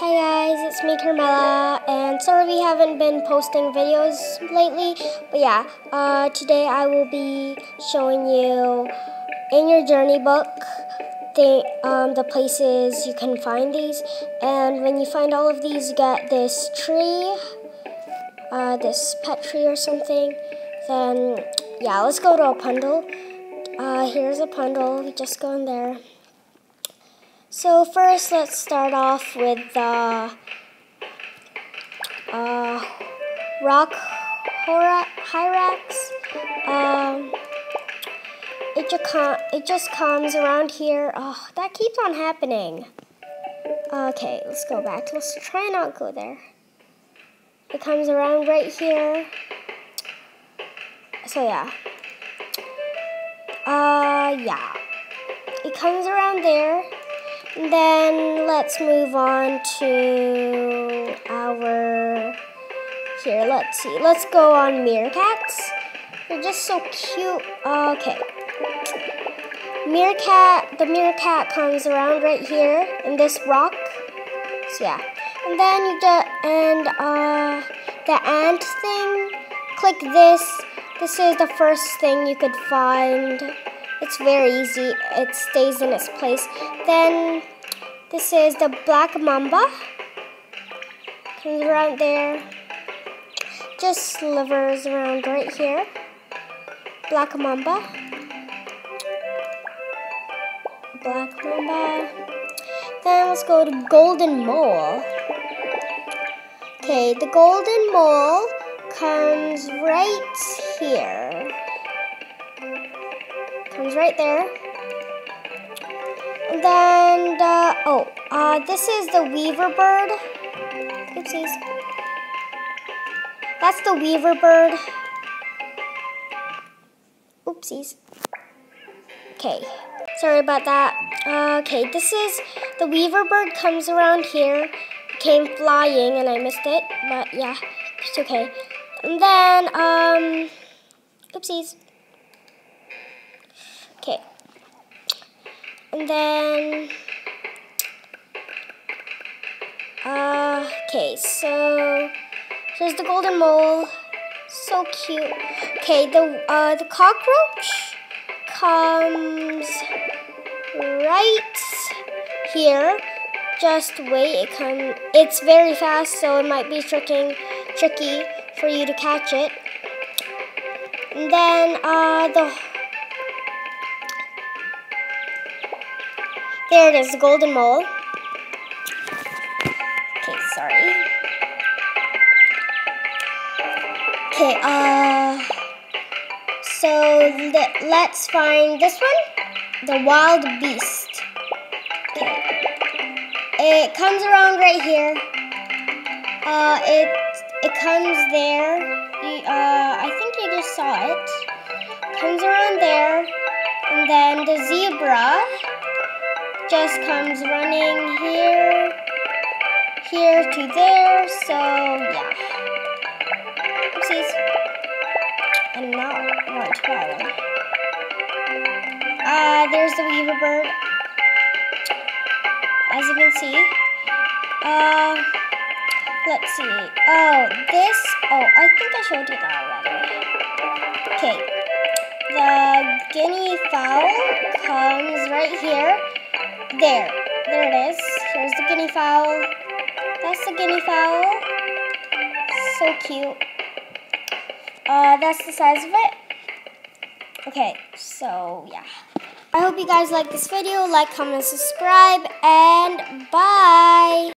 Hi guys, it's me Carmela, and sorry we haven't been posting videos lately, but yeah, uh, today I will be showing you in your journey book the, um, the places you can find these, and when you find all of these, you get this tree, uh, this pet tree or something, then yeah, let's go to Appondale. Uh, here's Appondale, we just go in there. So first, let's start off with the uh, rock hyrax. Um, it just it just comes around here. Oh, that keeps on happening. Okay, let's go back. Let's try not go there. It comes around right here. So yeah. Uh, yeah. It comes around there. Then let's move on to our, here, let's see. Let's go on meerkats. They're just so cute. Okay. Meerkat, the meerkat comes around right here in this rock. So yeah. And then you just, and uh, the ant thing, click this. This is the first thing you could find it's very easy. It stays in its place. Then this is the black mamba. Comes around there. Just slivers around right here. Black mamba. Black mamba. Then let's go to golden mole. Okay, the golden mole comes right here comes right there. And then, the, oh, uh, this is the weaver bird. Oopsies. That's the weaver bird. Oopsies. Okay, sorry about that. Uh, okay, this is the weaver bird comes around here. Came flying and I missed it, but yeah, it's okay. And then, um, oopsies. Okay. And then, uh, okay, so here's the golden mole. So cute. Okay, the, uh, the cockroach comes right here. Just wait, it come, it's very fast, so it might be tricking, tricky for you to catch it. And then, uh, the There it is, the golden mole. Okay, sorry. Okay, uh, so let's find this one, the wild beast. Okay. It comes around right here. Uh, it it comes there. Uh, I think you just saw it. Comes around there, and then the zebra just comes running here, here to there, so yeah. Oopsies. And not want to buy. Uh, there's the weaver bird. As you can see. Uh, let's see. Oh, this, oh, I think I showed you that already. Okay. The guinea fowl comes right here. There. There it is. Here's the guinea fowl. That's the guinea fowl. So cute. Uh, that's the size of it. Okay, so yeah. I hope you guys like this video. Like, comment, subscribe, and bye.